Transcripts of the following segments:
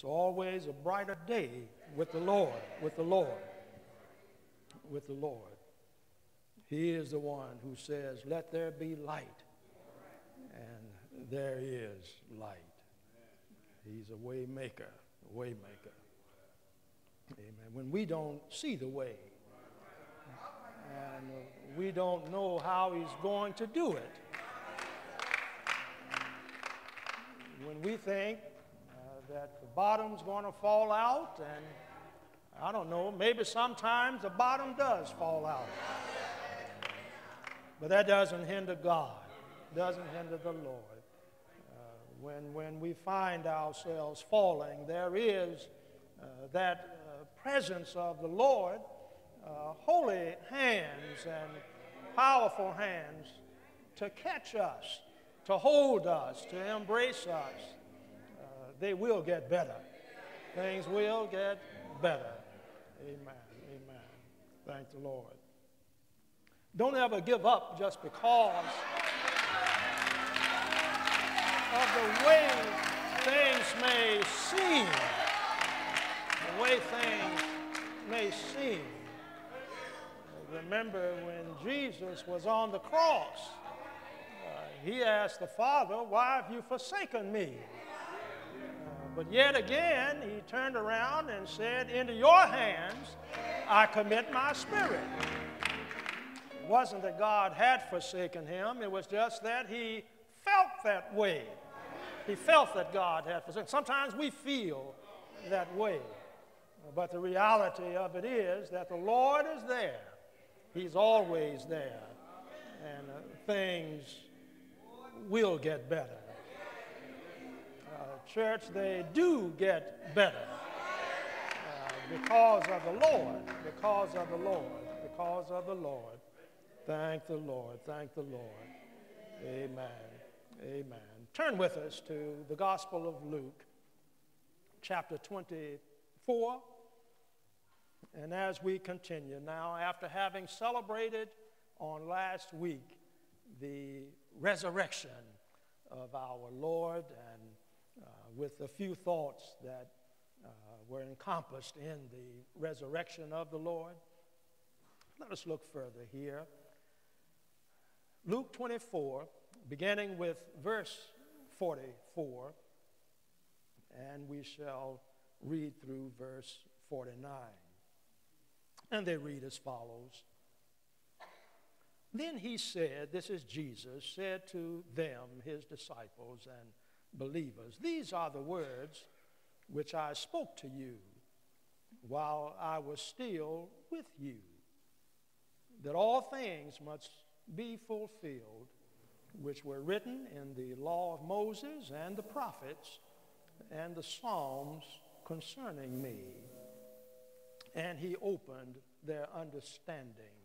It's always a brighter day with the Lord, with the Lord, with the Lord. He is the one who says, Let there be light. And there is light. He's a way maker, a way maker. Amen. When we don't see the way and we don't know how he's going to do it, when we think uh, that the bottom's going to fall out, and I don't know, maybe sometimes the bottom does fall out. But that doesn't hinder God, doesn't hinder the Lord. Uh, when, when we find ourselves falling, there is uh, that uh, presence of the Lord, uh, holy hands and powerful hands to catch us to hold us, to embrace us, they will get better. Things will get better. Amen. Amen. Thank the Lord. Don't ever give up just because of the way things may seem. The way things may seem. Remember when Jesus was on the cross uh, he asked the Father, Why have you forsaken me? But yet again, he turned around and said, Into your hands I commit my spirit. It wasn't that God had forsaken him, it was just that he felt that way. He felt that God had forsaken. Sometimes we feel that way. But the reality of it is that the Lord is there. He's always there. And uh, things will get better. Church, they do get better uh, because of the Lord, because of the Lord, because of the Lord. Thank the Lord, thank the Lord. Amen, amen. Turn with us to the Gospel of Luke, chapter 24. And as we continue now, after having celebrated on last week the resurrection of our Lord and with a few thoughts that uh, were encompassed in the resurrection of the Lord. Let us look further here. Luke 24, beginning with verse 44, and we shall read through verse 49. And they read as follows then he said, This is Jesus, said to them, his disciples and believers, These are the words which I spoke to you while I was still with you, that all things must be fulfilled which were written in the law of Moses and the prophets and the Psalms concerning me. And he opened their understanding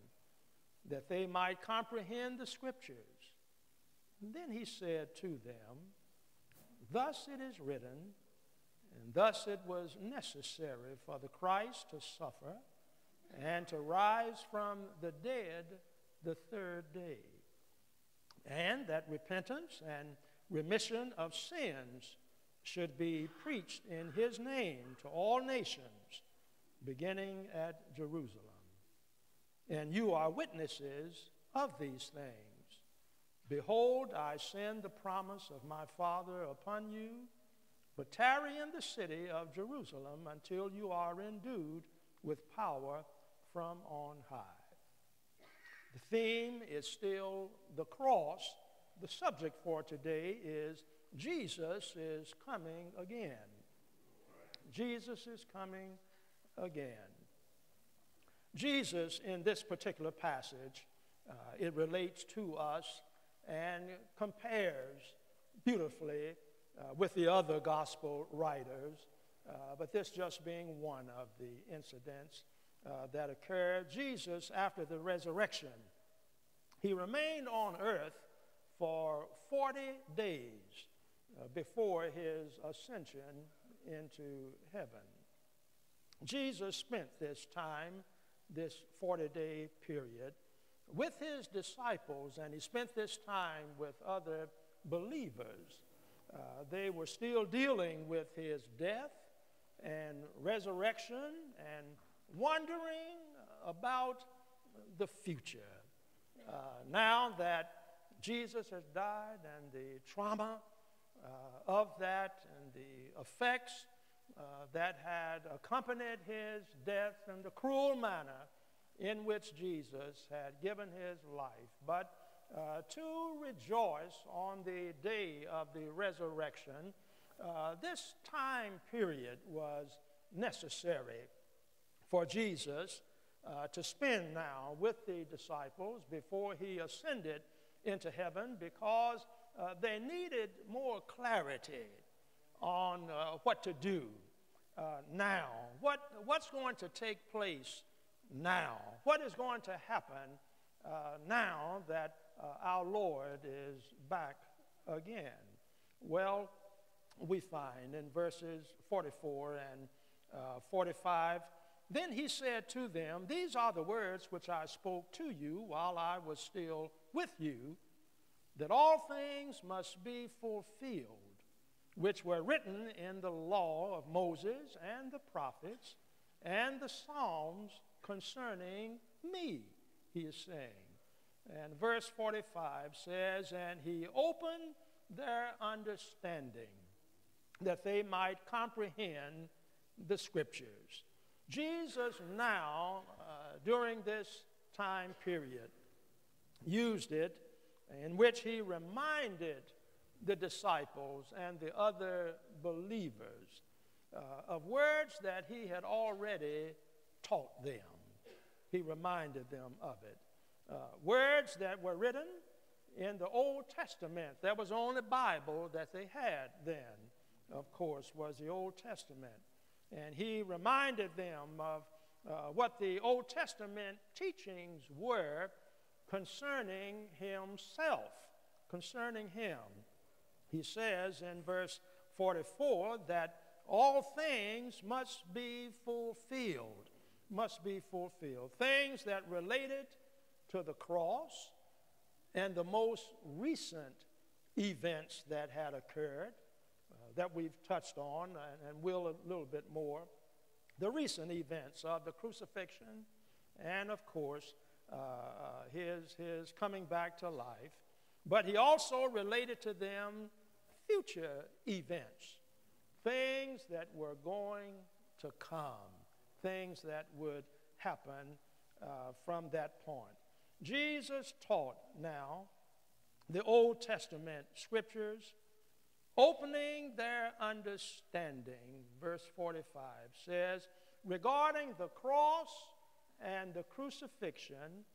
that they might comprehend the scriptures. And then he said to them, Thus it is written, and thus it was necessary for the Christ to suffer and to rise from the dead the third day, and that repentance and remission of sins should be preached in his name to all nations, beginning at Jerusalem. And you are witnesses of these things. Behold, I send the promise of my Father upon you, but tarry in the city of Jerusalem until you are endued with power from on high. The theme is still the cross. The subject for today is Jesus is coming again. Jesus is coming again. Jesus, in this particular passage, uh, it relates to us and compares beautifully uh, with the other gospel writers, uh, but this just being one of the incidents uh, that occurred. Jesus, after the resurrection, he remained on earth for 40 days uh, before his ascension into heaven. Jesus spent this time this 40 day period with his disciples, and he spent this time with other believers. Uh, they were still dealing with his death and resurrection and wondering about the future. Uh, now that Jesus has died and the trauma uh, of that and the effects uh, that had accompanied his death and the cruel manner in which Jesus had given his life, but uh, to rejoice on the day of the resurrection. Uh, this time period was necessary for Jesus uh, to spend now with the disciples before he ascended into heaven because uh, they needed more clarity on uh, what to do uh, now. What, what's going to take place now? What is going to happen uh, now that uh, our Lord is back again? Well, we find in verses 44 and uh, 45 then he said to them, These are the words which I spoke to you while I was still with you, that all things must be fulfilled, which were written in the law of Moses and the prophets and the Psalms concerning me, he is saying. And verse 45 says, And he opened their understanding that they might comprehend the scriptures. Jesus now, uh, during this time period, used it in which he reminded the disciples and the other believers uh, of words that he had already taught them. He reminded them of it. Uh, words that were written in the Old Testament. That was the only Bible that they had then, of course, was the Old Testament. And he reminded them of uh, what the Old Testament teachings were concerning himself, concerning him. He says in verse 44 that all things must be fulfilled, must be fulfilled. Things that related to the cross and the most recent events that had occurred uh, that we've touched on and, and will a little bit more. The recent events of the crucifixion and, of course, uh, uh, his, his coming back to life. But he also related to them future events, things that were going to come, things that would happen uh, from that point. Jesus taught now the Old Testament scriptures opening their understanding, verse 45 says, regarding the cross and the crucifixion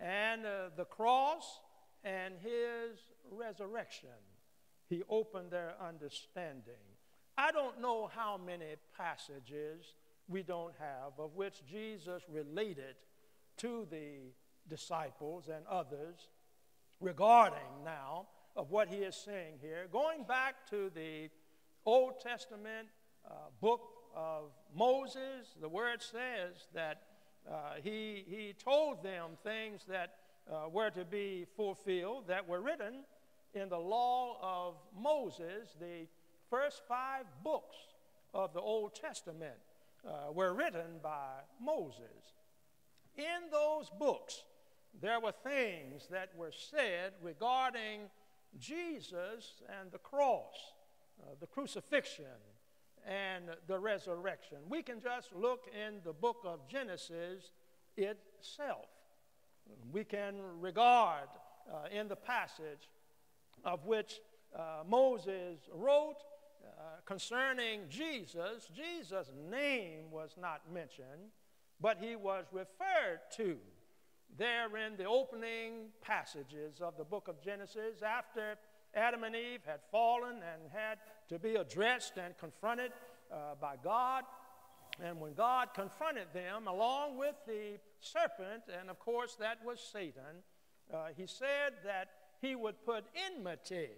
and uh, the cross and his resurrection. He opened their understanding. I don't know how many passages we don't have of which Jesus related to the disciples and others regarding now of what he is saying here. Going back to the Old Testament uh, book of Moses, the word says that uh, he, he told them things that uh, were to be fulfilled that were written in the law of Moses. The first five books of the Old Testament uh, were written by Moses. In those books, there were things that were said regarding Jesus and the cross, uh, the crucifixion, and the resurrection. We can just look in the book of Genesis itself. We can regard uh, in the passage of which uh, Moses wrote uh, concerning Jesus, Jesus' name was not mentioned, but he was referred to there in the opening passages of the book of Genesis, after Adam and Eve had fallen and had to be addressed and confronted uh, by God. And when God confronted them, along with the serpent, and of course that was Satan, uh, he said that he would put enmity,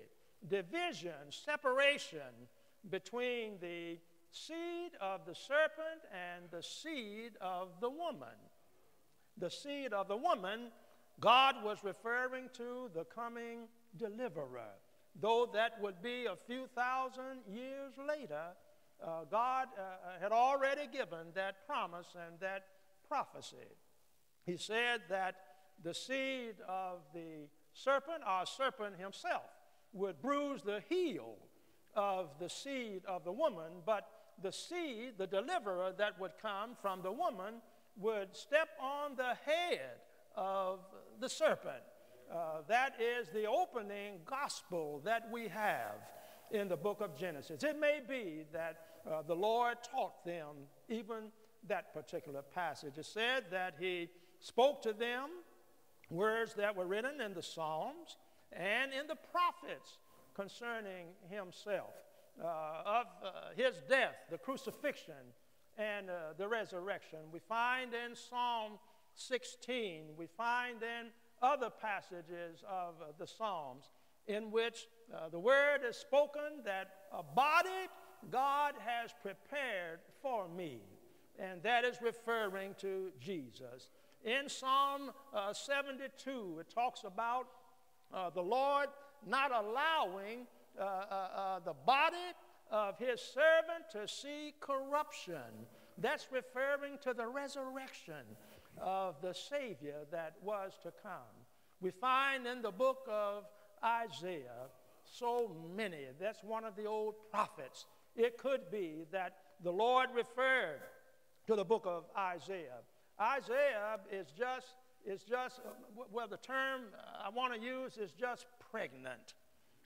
division, separation between the seed of the serpent and the seed of the woman the seed of the woman, God was referring to the coming deliverer. Though that would be a few thousand years later, uh, God uh, had already given that promise and that prophecy. He said that the seed of the serpent, our serpent himself, would bruise the heel of the seed of the woman, but the seed, the deliverer that would come from the woman, would step on the head of the serpent. Uh, that is the opening gospel that we have in the book of Genesis. It may be that uh, the Lord taught them even that particular passage. It said that He spoke to them words that were written in the Psalms and in the prophets concerning Himself, uh, of uh, His death, the crucifixion, and uh, the resurrection. We find in Psalm 16, we find in other passages of uh, the Psalms in which uh, the word is spoken that a body God has prepared for me. And that is referring to Jesus. In Psalm uh, 72, it talks about the Lord not allowing uh, uh, uh, the body of his servant to see corruption. That's referring to the resurrection of the Savior that was to come. We find in the book of Isaiah so many. That's one of the old prophets. It could be that the Lord referred to the book of Isaiah. Isaiah is just, is just well, the term I want to use is just pregnant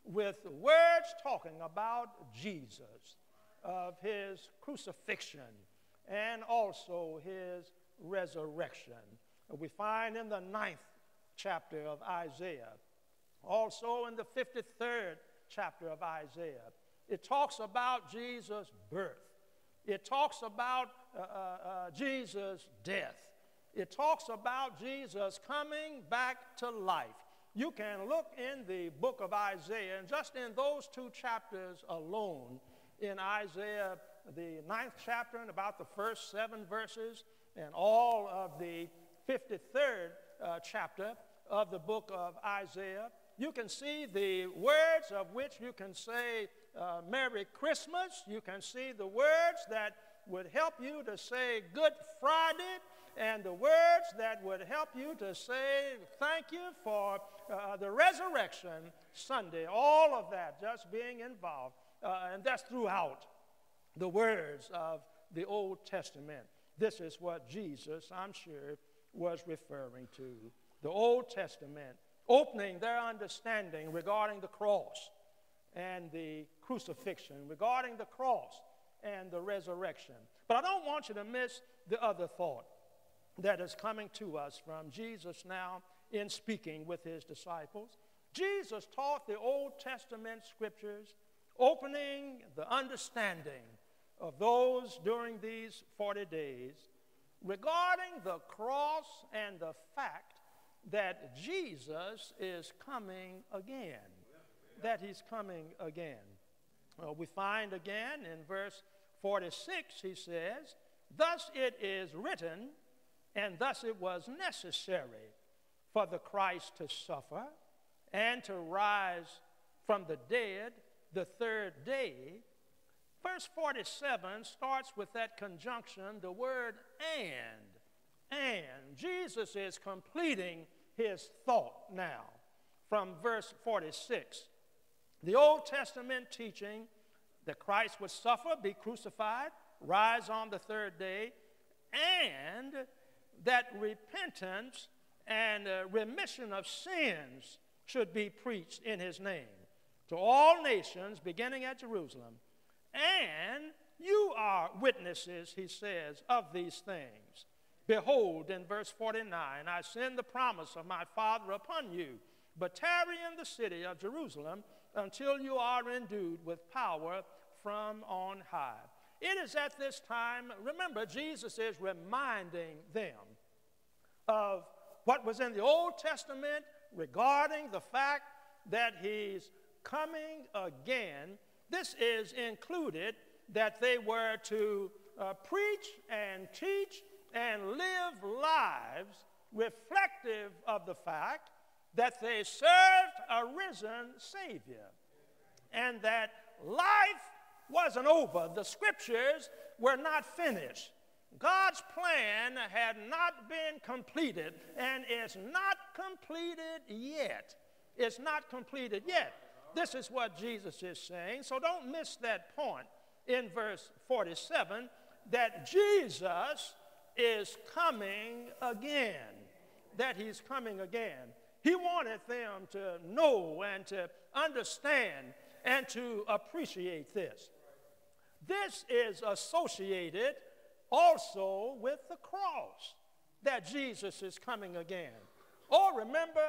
with words talking about Jesus, of his crucifixion, and also his resurrection. We find in the ninth chapter of Isaiah, also in the 53rd chapter of Isaiah, it talks about Jesus' birth. It talks about uh, uh, uh, Jesus' death. It talks about Jesus coming back to life. You can look in the book of Isaiah, and just in those two chapters alone, in Isaiah, the ninth chapter, and about the first seven verses, and all of the 53rd uh, chapter of the book of Isaiah, you can see the words of which you can say uh, Merry Christmas. You can see the words that would help you to say Good Friday and the words that would help you to say thank you for uh, the resurrection Sunday. All of that just being involved. Uh, and that's throughout the words of the Old Testament. This is what Jesus, I'm sure, was referring to. The Old Testament opening their understanding regarding the cross and the crucifixion, regarding the cross and the resurrection. But I don't want you to miss the other thought that is coming to us from Jesus now in speaking with his disciples. Jesus taught the Old Testament scriptures, opening the understanding of those during these 40 days regarding the cross and the fact that Jesus is coming again. That he's coming again. Well, we find again in verse 46, he says, Thus it is written, and thus it was necessary for the Christ to suffer and to rise from the dead the third day. Verse 47 starts with that conjunction, the word and. And Jesus is completing his thought now from verse 46. The Old Testament teaching that Christ would suffer, be crucified, rise on the third day, and that repentance and uh, remission of sins should be preached in his name to all nations, beginning at Jerusalem. And you are witnesses, he says, of these things. Behold, in verse 49, I send the promise of my Father upon you, but tarry in the city of Jerusalem until you are endued with power from on high. It is at this time, remember, Jesus is reminding them of what was in the Old Testament regarding the fact that he's coming again. This is included that they were to uh, preach and teach and live lives reflective of the fact that they served a risen Savior and that life wasn't over. The scriptures were not finished. God's plan had not been completed and is not completed yet. It's not completed yet. This is what Jesus is saying. So don't miss that point in verse 47 that Jesus is coming again. That he's coming again. He wanted them to know and to understand and to appreciate this. This is associated also with the cross that Jesus is coming again. Oh, remember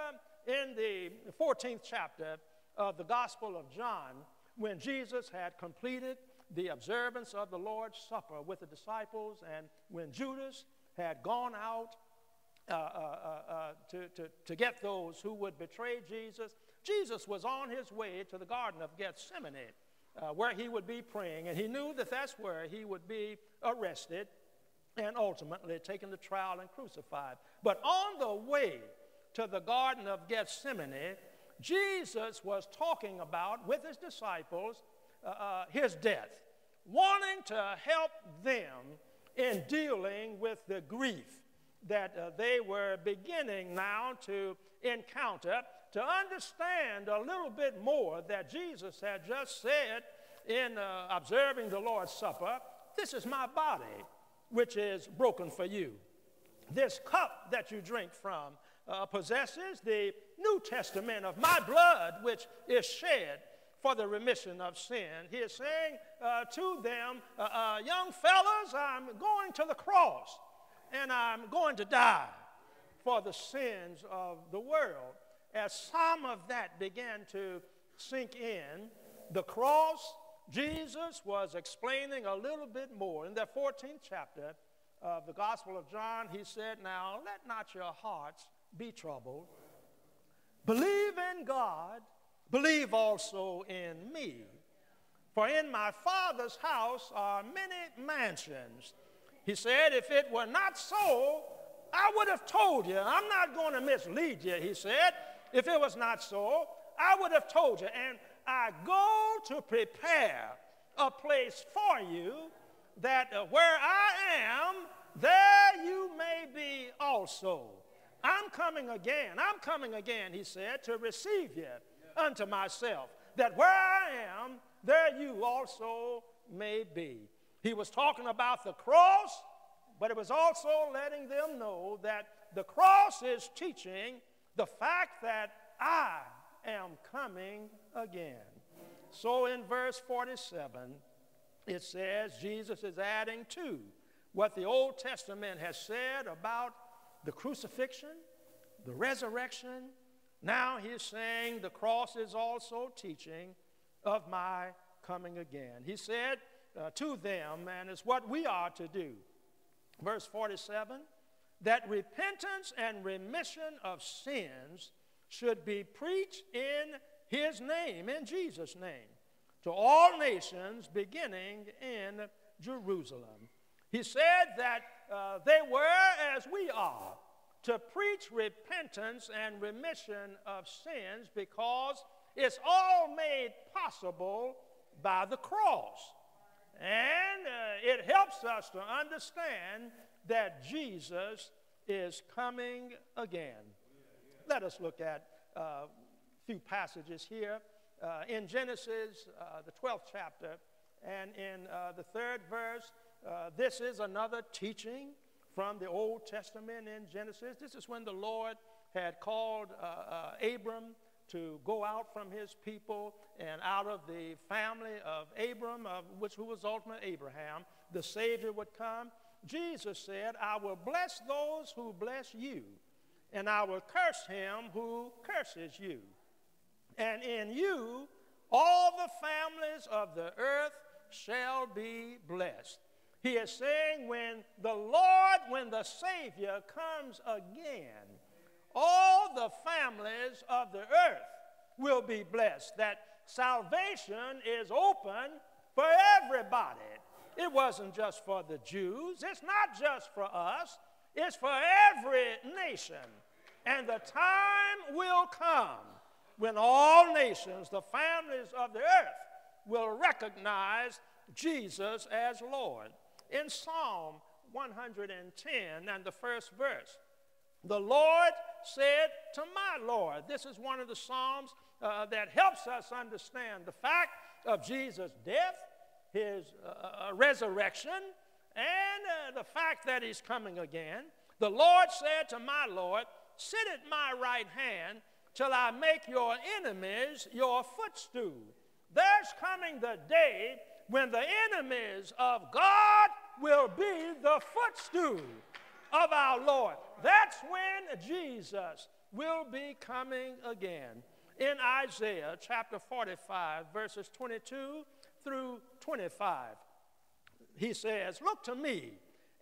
in the 14th chapter of the Gospel of John when Jesus had completed the observance of the Lord's Supper with the disciples and when Judas had gone out uh, uh, uh, uh, to, to, to get those who would betray Jesus, Jesus was on his way to the Garden of Gethsemane uh, where he would be praying, and he knew that that's where he would be arrested and ultimately taken to trial and crucified. But on the way to the Garden of Gethsemane, Jesus was talking about with his disciples uh, uh, his death, wanting to help them in dealing with the grief that uh, they were beginning now to encounter, to understand a little bit more that Jesus had just said in uh, observing the Lord's Supper This is my body, which is broken for you. This cup that you drink from uh, possesses the New Testament of my blood, which is shed for the remission of sin. He is saying uh, to them, uh, uh, young fellas, I'm going to the cross and I'm going to die for the sins of the world. As some of that began to sink in, the cross, Jesus was explaining a little bit more. In the 14th chapter of the Gospel of John, he said, Now let not your hearts be troubled. Believe in God, believe also in me. For in my Father's house are many mansions. He said, If it were not so, I would have told you. I'm not going to mislead you, he said. If it was not so, I would have told you. And I go to prepare a place for you that uh, where I am, there you may be also. I'm coming again. I'm coming again, he said, to receive you unto myself, that where I am, there you also may be. He was talking about the cross, but it was also letting them know that the cross is teaching the fact that I am coming again. So in verse 47, it says Jesus is adding to what the Old Testament has said about the crucifixion, the resurrection. Now he's saying the cross is also teaching of my coming again. He said, uh, to them, and it's what we are to do. Verse 47 that repentance and remission of sins should be preached in his name, in Jesus' name, to all nations beginning in Jerusalem. He said that uh, they were as we are to preach repentance and remission of sins because it's all made possible by the cross. And uh, it helps us to understand that Jesus is coming again. Let us look at a uh, few passages here. Uh, in Genesis, uh, the 12th chapter, and in uh, the third verse, uh, this is another teaching from the Old Testament in Genesis. This is when the Lord had called Abram to go out from his people and out of the family of Abram, of which who was ultimately Abraham, the Savior would come. Jesus said, I will bless those who bless you, and I will curse him who curses you. And in you all the families of the earth shall be blessed. He is saying, when the Lord, when the Savior comes again, all the families of the earth will be blessed. That salvation is open for everybody. It wasn't just for the Jews, it's not just for us, it's for every nation. And the time will come when all nations, the families of the earth, will recognize Jesus as Lord. In Psalm 110 and the first verse, the Lord said to my Lord, this is one of the Psalms uh, that helps us understand the fact of Jesus' death, his uh, uh resurrection, and uh, the fact that he's coming again. The Lord said to my Lord, Sit at my right hand till I make your enemies your footstool. There's coming the day when the enemies of God will be the footstool of our Lord. That's when Jesus will be coming again. In Isaiah chapter 45, verses 22 through 25, he says, Look to me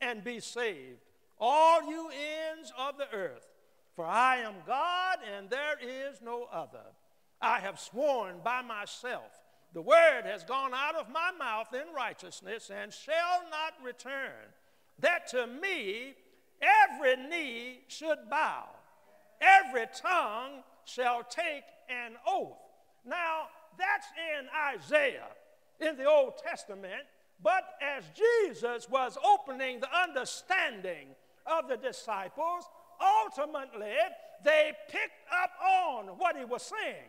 and be saved, all you ends of the earth, for I am God and there is no other. I have sworn by myself, the word has gone out of my mouth in righteousness and shall not return, that to me every knee should bow, every tongue shall take an oath. Now, that's in Isaiah in the Old Testament, but as Jesus was opening the understanding of the disciples, ultimately they picked up on what he was saying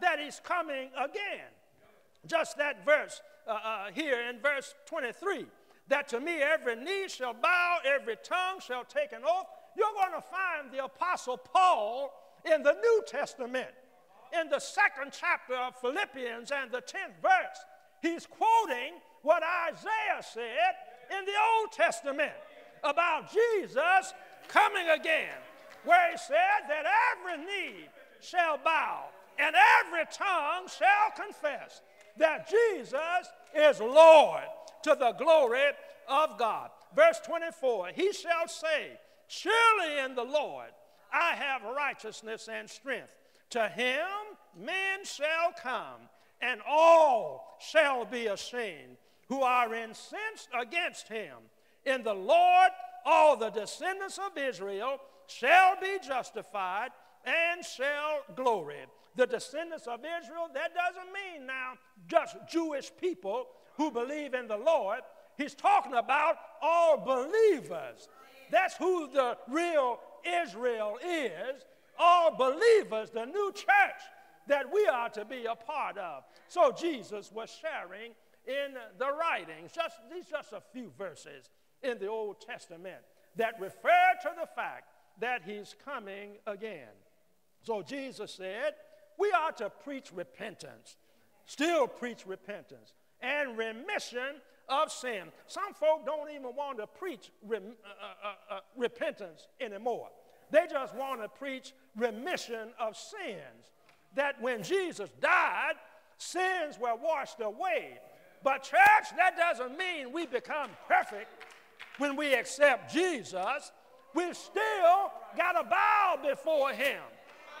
that he's coming again. Just that verse uh, uh, here in verse 23 that to me every knee shall bow, every tongue shall take an oath. You're going to find the Apostle Paul in the New Testament, in the second chapter of Philippians and the 10th verse. He's quoting what Isaiah said in the Old Testament about Jesus coming again, where he said that every knee shall bow and every tongue shall confess that Jesus is Lord to the glory of God. Verse 24 He shall say, Surely in the Lord I have righteousness and strength. To him men shall come, and all shall be ashamed who are incensed against him. In the Lord all the descendants of Israel shall be justified and shall glory. The descendants of Israel, that doesn't mean now just Jewish people who believe in the Lord. He's talking about all believers. That's who the real Israel is. All believers, the new church that we are to be a part of. So Jesus was sharing in the writings, just these just a few verses in the Old Testament that refer to the fact that he's coming again. So Jesus said, we are to preach repentance, still preach repentance and remission of sin. Some folk don't even want to preach uh, uh, uh, uh, repentance anymore. They just want to preach remission of sins. That when Jesus died, sins were washed away. But, church, that doesn't mean we become perfect when we accept Jesus. We still got to bow before Him.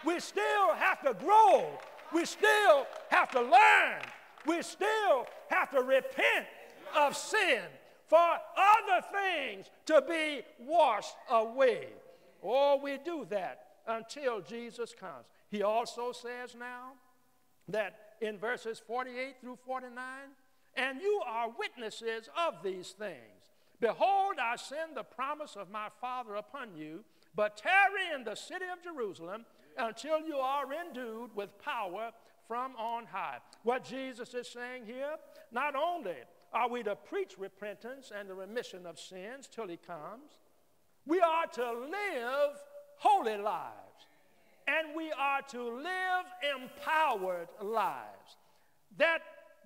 We still have to grow. We still have to learn. We still have to repent of sin for other things to be washed away. Or we do that until Jesus comes. He also says now that in verses 48 through 49, and you are witnesses of these things. Behold, I send the promise of my Father upon you, but tarry in the city of Jerusalem until you are endued with power from on high. What Jesus is saying here, not only are we to preach repentance and the remission of sins till he comes, we are to live holy lives. And we are to live empowered lives. That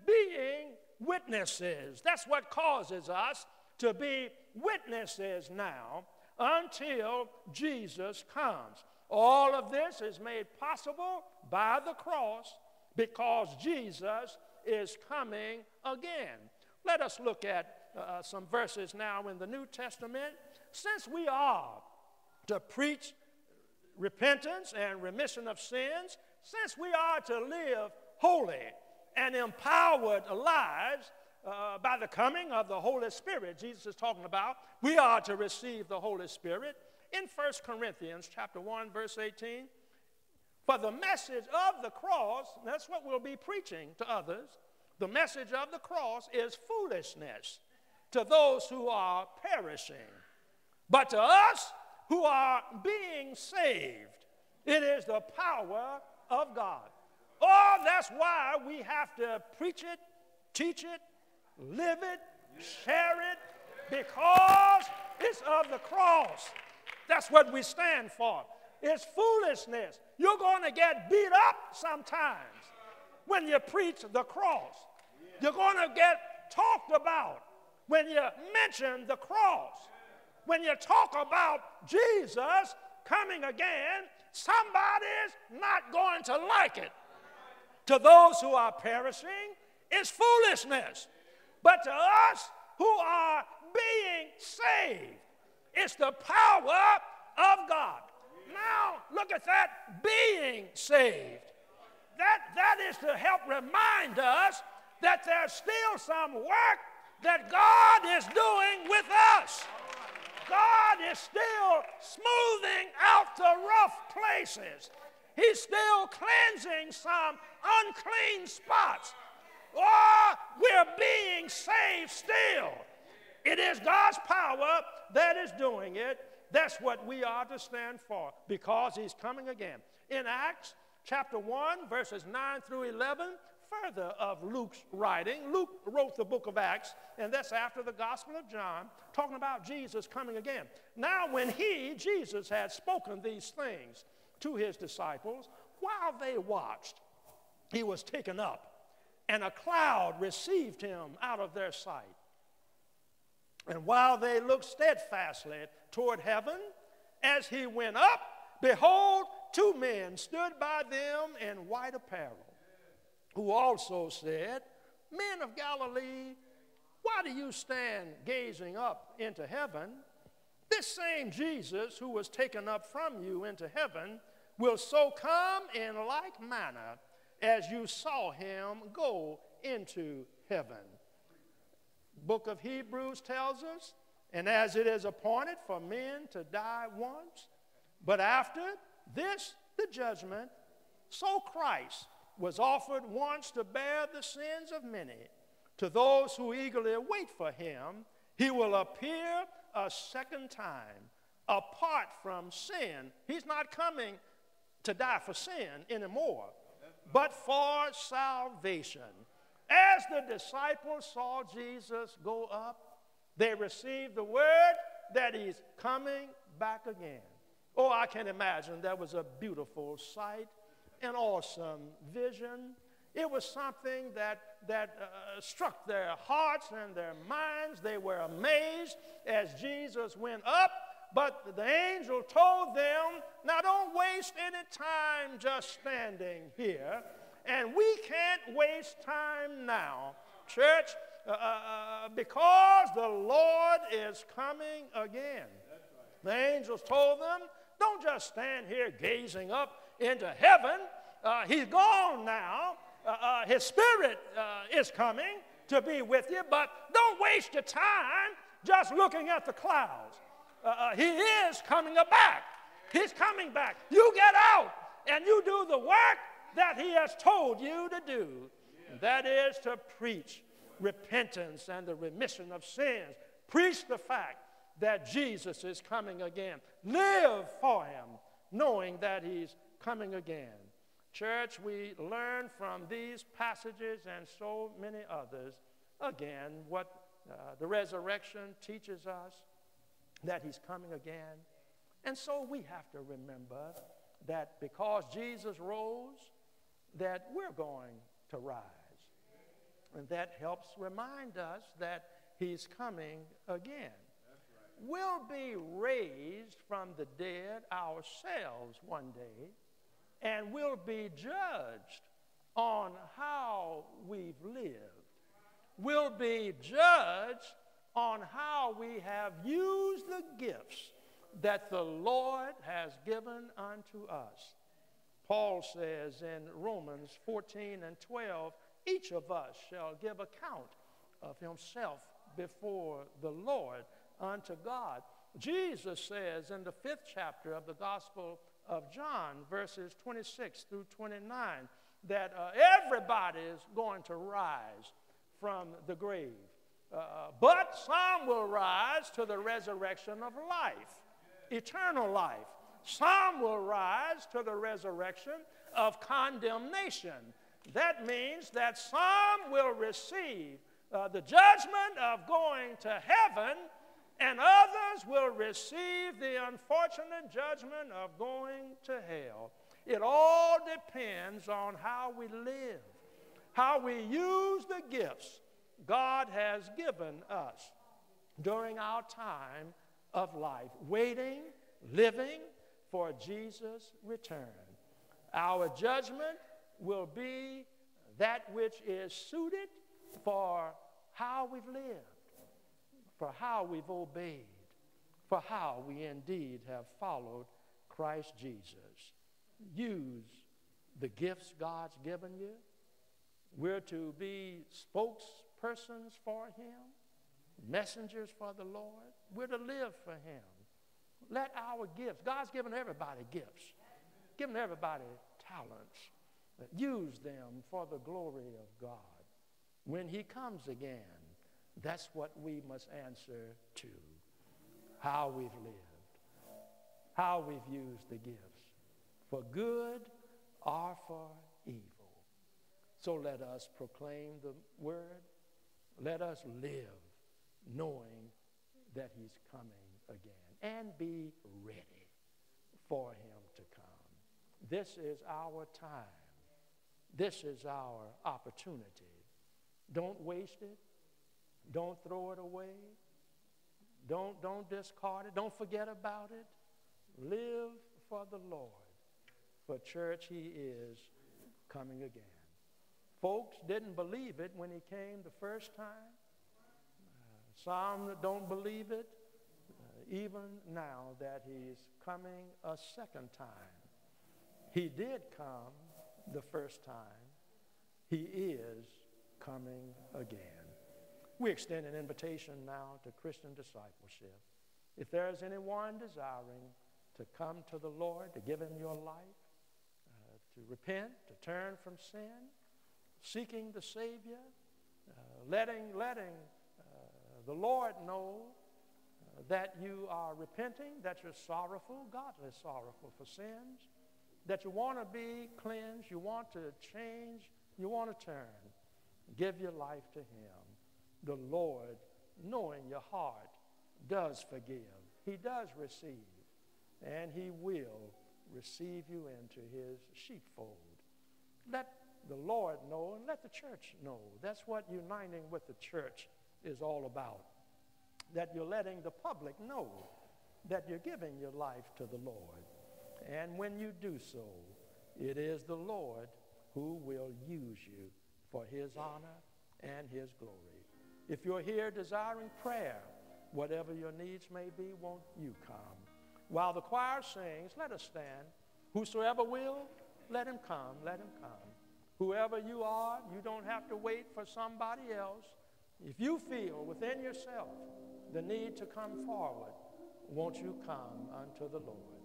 being witnesses, that's what causes us to be witnesses now until Jesus comes. All of this is made possible by the cross because Jesus is coming again. Let us look at uh, some verses now in the New Testament. Since we are to preach repentance and remission of sins, since we are to live holy and empowered lives, uh, by the coming of the Holy Spirit, Jesus is talking about, we are to receive the Holy Spirit. In 1 Corinthians chapter 1, verse 18, for the message of the cross, that's what we'll be preaching to others. The message of the cross is foolishness to those who are perishing. But to us who are being saved, it is the power of God. Oh, that's why we have to preach it, teach it, live it, share it, because it's of the cross. That's what we stand for. It's foolishness. You're going to get beat up sometimes when you preach the cross. You're going to get talked about when you mention the cross. When you talk about Jesus coming again, somebody's not going to like it. To those who are perishing, is foolishness. But to us who are being saved, it's the power of God. Now, look at that being saved. That, that is to help remind us that there's still some work that God is doing with us. God is still smoothing out the rough places. He's still cleansing some unclean spots. Oh, we're being saved still. It is God's power that is doing it. That's what we are to stand for because He's coming again. In Acts chapter 1, verses 9 through 11, further of Luke's writing. Luke wrote the book of Acts, and that's after the Gospel of John, talking about Jesus coming again. Now, when he, Jesus, had spoken these things to his disciples, while they watched, he was taken up, and a cloud received him out of their sight. And while they looked steadfastly toward heaven, as he went up, behold, two men stood by them in white apparel, who also said, Men of Galilee, why do you stand gazing up into heaven? This same Jesus who was taken up from you into heaven will so come in like manner as you saw him go into heaven book of Hebrews tells us, and as it is appointed for men to die once, but after this, the judgment, so Christ was offered once to bear the sins of many. To those who eagerly wait for him, he will appear a second time apart from sin. He's not coming to die for sin anymore, but for salvation. As the disciples saw Jesus go up, they received the word that he's coming back again. Oh, I can imagine that was a beautiful sight, an awesome vision. It was something that, that uh, struck their hearts and their minds. They were amazed as Jesus went up. But the angel told them, now don't waste any time just standing here and we can't waste time now, church, uh, uh, uh, because the Lord is coming again. The angels told them, don't just stand here gazing up into heaven. Uh, he's gone now. Uh, uh, his spirit is coming to be with you, but don't waste your time just looking at the clouds. He is coming back. He's coming back. You get out and you do the work that He has told you to do. That is to preach repentance and the remission of sins. Preach the fact that Jesus is coming again. Live for Him, knowing that He's coming again. Church, we learn from these passages and so many others, again, what uh, the resurrection teaches us that He's coming again. And so we have to remember that because Jesus rose, that we're going to rise. And that helps remind us that he's coming again. We'll be raised from the dead ourselves one day, and we'll be judged on how we've lived. We'll be judged on how we have used the gifts that the Lord has given unto us. Paul says in Romans 14 and 12, each of us shall give account of himself before the Lord unto God. Jesus says in the fifth chapter of the Gospel of John, verses 26 through 29, that uh, everybody is going to rise from the grave. Uh, but some will rise to the resurrection of life, eternal life. Some will rise to the resurrection of condemnation. That means that some will receive uh, the judgment of going to heaven, and others will receive the unfortunate judgment of going to hell. It all depends on how we live, how we use the gifts God has given us during our time of life, waiting, living for Jesus' return. Our judgment will be that which is suited for how we've lived, for how we've obeyed, for how we indeed have followed Christ Jesus. Use the gifts God's given you. We're to be spokespersons for Him, messengers for the Lord. We're to live for Him. Let our gifts, God's given everybody gifts, given everybody talents. Use them for the glory of God. When He comes again, that's what we must answer to. How we've lived, how we've used the gifts for good or for evil. So let us proclaim the word. Let us live knowing that He's coming again and be ready for him to come. This is our time. This is our opportunity. Don't waste it. Don't throw it away. Don't, don't discard it. Don't forget about it. Live for the Lord. For church, he is coming again. Folks didn't believe it when he came the first time. Uh, some don't believe it even now that he's coming a second time. He did come the first time. He is coming again. We extend an invitation now to Christian discipleship. If there is anyone desiring to come to the Lord, to give him your life, uh, to repent, to turn from sin, seeking the Savior, uh, letting, letting uh, the Lord know that you are repenting, that you're sorrowful, godly sorrowful for sins, that you want to be cleansed, you want to change, you want to turn. Give your life to Him. The Lord, knowing your heart, does forgive. He does receive, and He will receive you into His sheepfold. Let the Lord know and let the church know. That's what uniting with the church is all about that you're letting the public know that you're giving your life to the Lord. And when you do so, it is the Lord who will use you for his honor and his glory. If you're here desiring prayer, whatever your needs may be, won't you come? While the choir sings, let us stand. Whosoever will, let him come, let him come. Whoever you are, you don't have to wait for somebody else. If you feel within yourself the need to come forward, won't you come unto the Lord?